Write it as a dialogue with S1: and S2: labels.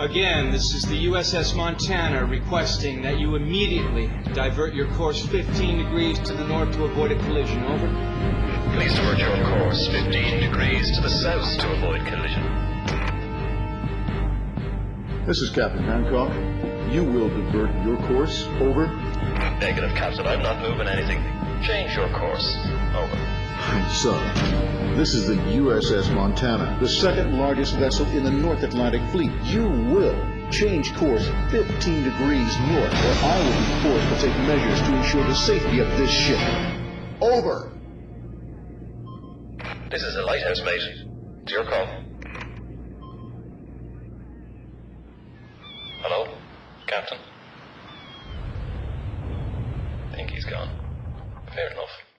S1: Again, this is the USS Montana requesting that you immediately divert your course 15 degrees to the north to avoid a collision. Over.
S2: Please divert your course 15 degrees to the south to avoid collision.
S3: This is Captain Hancock. You will divert your course. Over.
S2: Negative, Captain. I'm not moving anything. Change your course. Over
S3: sun. This is the USS Montana, the second largest vessel in the North Atlantic Fleet. You will change course 15 degrees north, or I will be forced to take measures to ensure the safety of this ship. Over!
S2: This is the lighthouse, mate. It's your call. Hello? Captain? I think he's gone. Fair enough.